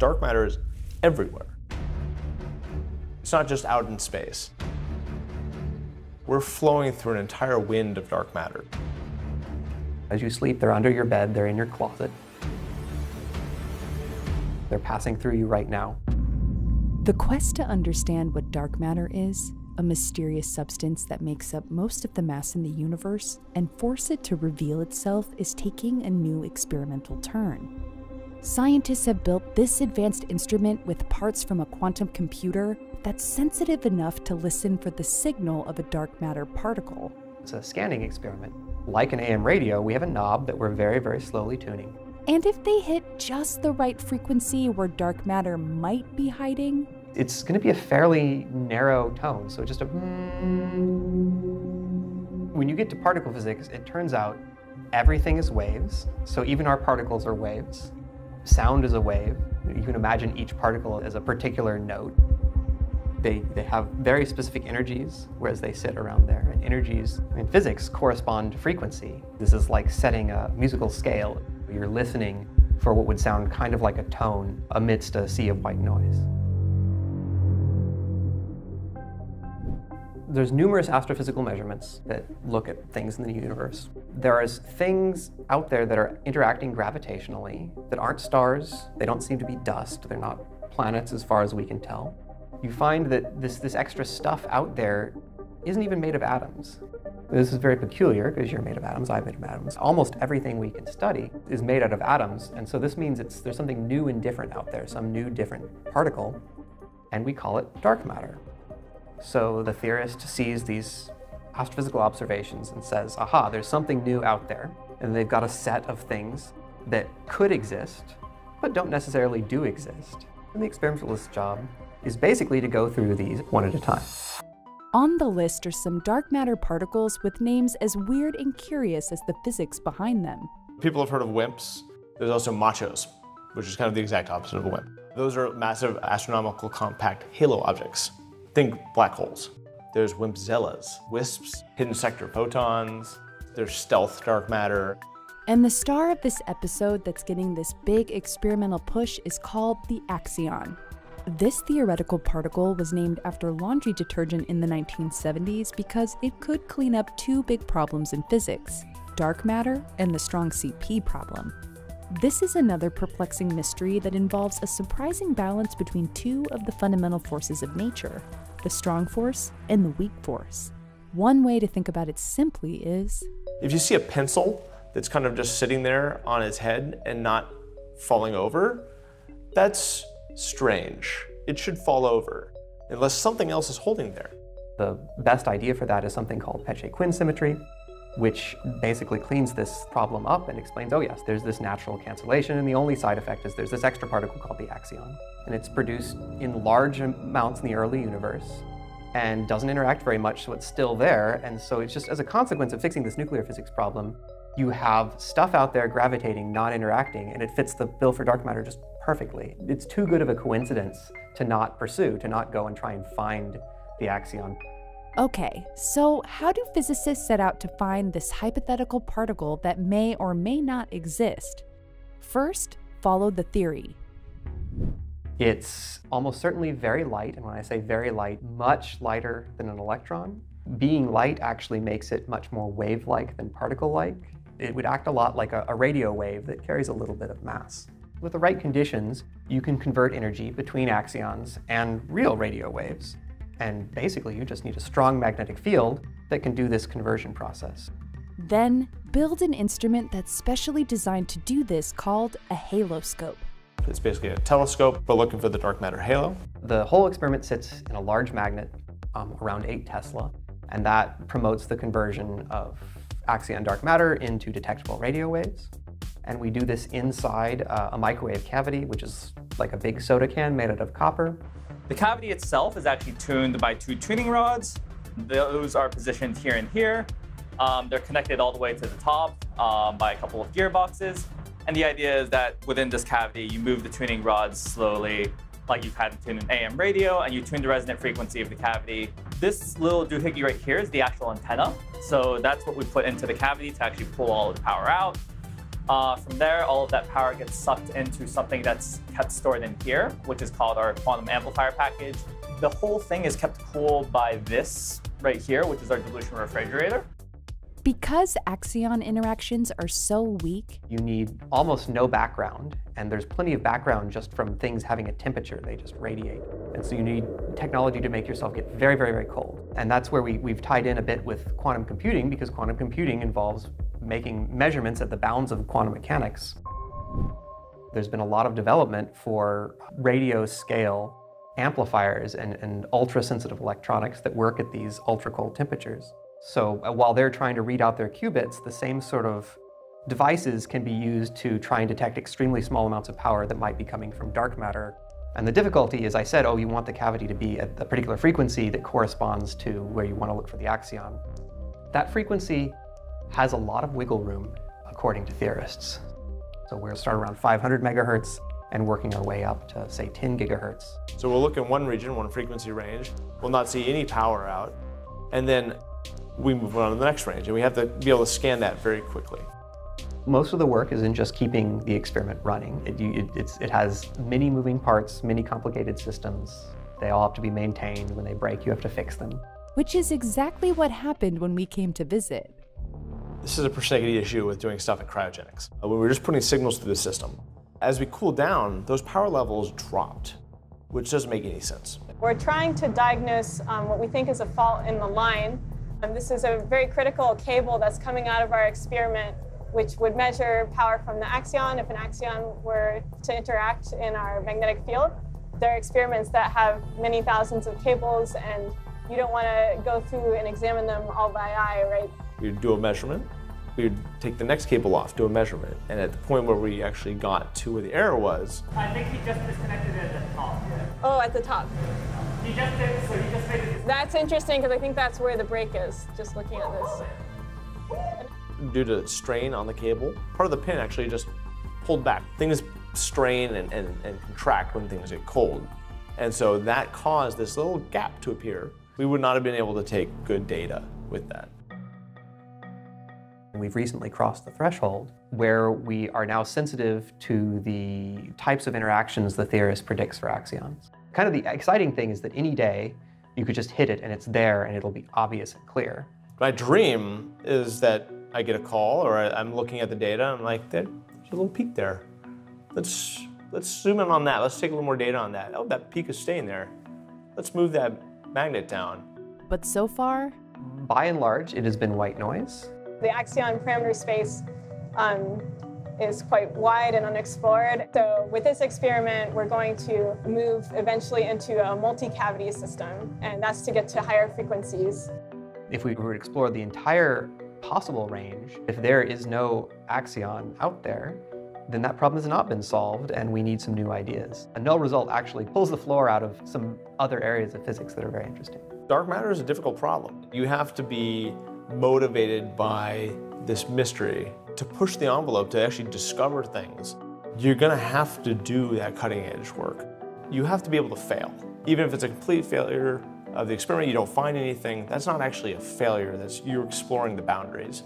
dark matter is everywhere. It's not just out in space. We're flowing through an entire wind of dark matter. As you sleep, they're under your bed, they're in your closet. They're passing through you right now. The quest to understand what dark matter is, a mysterious substance that makes up most of the mass in the universe, and force it to reveal itself, is taking a new experimental turn. Scientists have built this advanced instrument with parts from a quantum computer that's sensitive enough to listen for the signal of a dark matter particle. It's a scanning experiment. Like an AM radio, we have a knob that we're very, very slowly tuning. And if they hit just the right frequency where dark matter might be hiding, it's going to be a fairly narrow tone, so just a. Mm. When you get to particle physics, it turns out everything is waves, so even our particles are waves. Sound is a wave. You can imagine each particle as a particular note. They, they have very specific energies, whereas they sit around there. And energies in physics correspond to frequency. This is like setting a musical scale. You're listening for what would sound kind of like a tone amidst a sea of white noise. There's numerous astrophysical measurements that look at things in the universe. There are things out there that are interacting gravitationally that aren't stars. They don't seem to be dust. They're not planets as far as we can tell. You find that this, this extra stuff out there isn't even made of atoms. This is very peculiar because you're made of atoms, I'm made of atoms. Almost everything we can study is made out of atoms, and so this means it's, there's something new and different out there, some new different particle, and we call it dark matter. So the theorist sees these astrophysical observations and says, aha, there's something new out there. And they've got a set of things that could exist, but don't necessarily do exist. And the experimentalist's job is basically to go through these one at a time. On the list are some dark matter particles with names as weird and curious as the physics behind them. People have heard of WIMPs. There's also MACHOs, which is kind of the exact opposite of a WIMP. Those are massive astronomical compact halo objects. Think black holes. There's WIMPzillas, WISPs, hidden sector photons, there's stealth dark matter. And the star of this episode that's getting this big experimental push is called the Axion. This theoretical particle was named after laundry detergent in the 1970s because it could clean up two big problems in physics dark matter and the strong CP problem. This is another perplexing mystery that involves a surprising balance between two of the fundamental forces of nature the strong force and the weak force. One way to think about it simply is if you see a pencil that's kind of just sitting there on its head and not falling over, that's strange. It should fall over unless something else is holding there. The best idea for that is something called Peccei-Quinn symmetry, which basically cleans this problem up and explains, oh yes, there's this natural cancellation, and the only side effect is there's this extra particle called the axion. And it's produced in large amounts in the early universe and doesn't interact very much, so it's still there. And so it's just as a consequence of fixing this nuclear physics problem, you have stuff out there gravitating, not interacting, and it fits the bill for dark matter just perfectly. It's too good of a coincidence to not pursue, to not go and try and find the axion. Okay, so how do physicists set out to find this hypothetical particle that may or may not exist? First, follow the theory. It's almost certainly very light, and when I say very light, much lighter than an electron. Being light actually makes it much more wave-like than particle-like. It would act a lot like a, a radio wave that carries a little bit of mass. With the right conditions, you can convert energy between axions and real radio waves. And basically, you just need a strong magnetic field that can do this conversion process. Then, build an instrument that's specially designed to do this called a haloscope. It's basically a telescope, but looking for the dark matter halo. The whole experiment sits in a large magnet um, around 8 Tesla, and that promotes the conversion of axion dark matter into detectable radio waves. And we do this inside uh, a microwave cavity, which is like a big soda can made out of copper. The cavity itself is actually tuned by two tuning rods. Those are positioned here and here. Um, they're connected all the way to the top um, by a couple of gearboxes. And the idea is that within this cavity, you move the tuning rods slowly, like you've had to tune an AM radio, and you tune the resonant frequency of the cavity. This little doohickey right here is the actual antenna. So that's what we put into the cavity to actually pull all the power out. Uh, from there, all of that power gets sucked into something that's kept stored in here, which is called our quantum amplifier package. The whole thing is kept cool by this right here, which is our dilution refrigerator. Because axion interactions are so weak, you need almost no background, and there's plenty of background just from things having a temperature, they just radiate. And so you need technology to make yourself get very, very, very cold. And that's where we, we've tied in a bit with quantum computing, because quantum computing involves making measurements at the bounds of quantum mechanics. There's been a lot of development for radio scale amplifiers and, and ultra sensitive electronics that work at these ultra cold temperatures. So uh, while they're trying to read out their qubits, the same sort of devices can be used to try and detect extremely small amounts of power that might be coming from dark matter. And the difficulty is I said, oh, you want the cavity to be at a particular frequency that corresponds to where you want to look for the axion. That frequency has a lot of wiggle room, according to theorists. So we'll start around 500 megahertz and working our way up to, say, 10 gigahertz. So we'll look in one region, one frequency range. We'll not see any power out. And then we move on to the next range, and we have to be able to scan that very quickly. Most of the work is in just keeping the experiment running. It, it, it, has many moving parts, many complicated systems. They all have to be maintained. When they break, you have to fix them. Which is exactly what happened when we came to visit. This is a persnickety issue with doing stuff in cryogenics. Uh, we were just putting signals through the system, as we cooled down, those power levels dropped, which doesn't make any sense. We're trying to diagnose um, what we think is a fault in the line um, this is a very critical cable that's coming out of our experiment, which would measure power from the axion if an axion were to interact in our magnetic field. There are experiments that have many thousands of cables, and you don't want to go through and examine them all by eye, right? We'd do a measurement. We'd take the next cable off, do a measurement, and at the point where we actually got to where the error was. I think he just disconnected it at the top. Oh, at the top. He just did, so he just made it. That's interesting because I think that's where the break is, just looking at this. Due to strain on the cable, part of the pin actually just pulled back. Things strain and, and, and contract when things get cold. And so that caused this little gap to appear. We would not have been able to take good data with that. We've recently crossed the threshold where we are now sensitive to the types of interactions the theorist predicts for axions. Kind of the exciting thing is that any day you could just hit it and it's there and it'll be obvious and clear. My dream is that I get a call or I'm looking at the data and I'm like, there's a little peak there. Let's let's zoom in on that. Let's take a little more data on that. Oh, that peak is staying there. Let's move that magnet down. But so far, by and large, it has been white noise. The axion parameter space um, is quite wide and unexplored. So with this experiment, we're going to move eventually into a multi-cavity system, and that's to get to higher frequencies. If we were to explore the entire possible range, if there is no axion out there, then that problem has not been solved and we need some new ideas. A null result actually pulls the floor out of some other areas of physics that are very interesting. Dark matter is a difficult problem. You have to be motivated by this mystery to push the envelope to actually discover things, you're gonna have to do that cutting edge work. You have to be able to fail. Even if it's a complete failure of the experiment, you don't find anything, that's not actually a failure, that's you're exploring the boundaries.